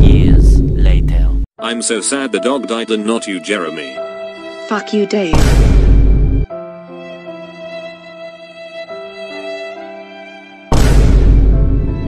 Years later. I'm so sad the dog died and not you, Jeremy. Fuck you, Dave.